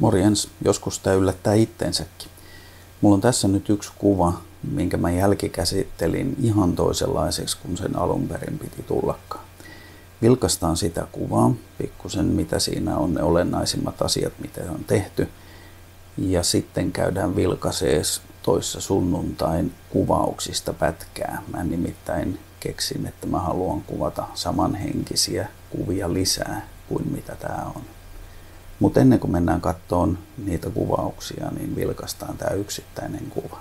Morjens, joskus tämä yllättää itsensäkin. Mulla on tässä nyt yksi kuva, minkä mä jälkikäsittelin ihan toisenlaiseksi kuin sen alun perin piti tullakaan. Vilkastaan sitä kuvaa, pikkusen mitä siinä on ne olennaisimmat asiat, mitä on tehty. Ja sitten käydään vilkasees toissa sunnuntain kuvauksista pätkää. Mä nimittäin keksin, että mä haluan kuvata samanhenkisiä kuvia lisää kuin mitä tämä on. Mutta ennen kuin mennään kattoon niitä kuvauksia, niin vilkastaan tämä yksittäinen kuva.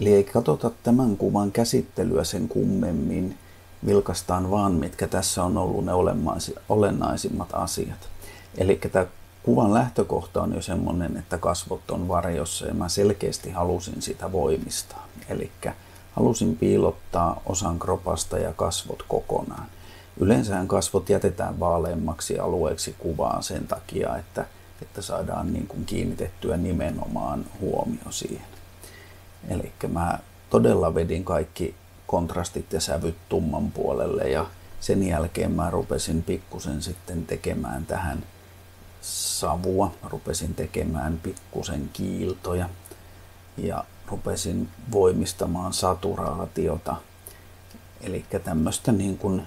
Eli ei katsota tämän kuvan käsittelyä sen kummemmin, vilkastaan vaan, mitkä tässä on ollut ne olennaisimmat asiat. Eli tämä kuvan lähtökohta on jo semmoinen, että kasvot on varjossa ja mä selkeästi halusin sitä voimistaa. Eli halusin piilottaa osan kropasta ja kasvot kokonaan. Yleensähän kasvot jätetään vaaleammaksi alueeksi kuvaan sen takia, että, että saadaan niin kuin kiinnitettyä nimenomaan huomio siihen. Eli mä todella vedin kaikki kontrastit ja sävyt tumman puolelle ja sen jälkeen mä rupesin pikkusen sitten tekemään tähän savua, rupesin tekemään pikkusen kiiltoja ja rupesin voimistamaan saturaatiota. Eli tämmöistä niin kuin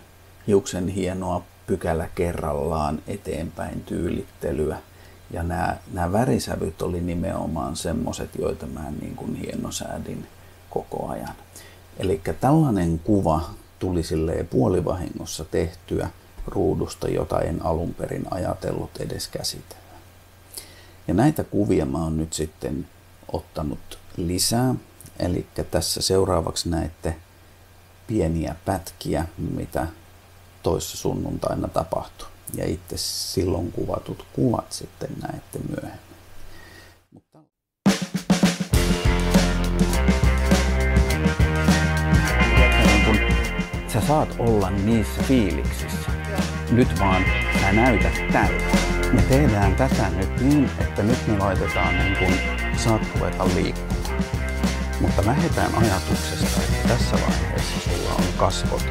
hiuksen hienoa pykälä kerrallaan eteenpäin tyylittelyä. Ja nämä, nämä värisävyt oli nimenomaan semmoset, joita mä niin kuin hienosäädin koko ajan. Eli tällainen kuva tuli silleen puolivahingossa tehtyä ruudusta, jota en alun perin ajatellut edes käsitellä. Ja näitä kuvia mä oon nyt sitten ottanut lisää. Eli tässä seuraavaksi näette pieniä pätkiä, mitä toissa sunnuntaina tapahtui. Ja itse silloin kuvatut kuvat sitten näette myöhemmin. Sä saat olla niissä fiiliksissä. Nyt vaan sä näytät tältä. Me tehdään tätä nyt niin, että nyt me laitetaan niin kun saat liikkumaan. Mutta lähdetään ajatuksesta, että tässä vaiheessa sulla on kasvot.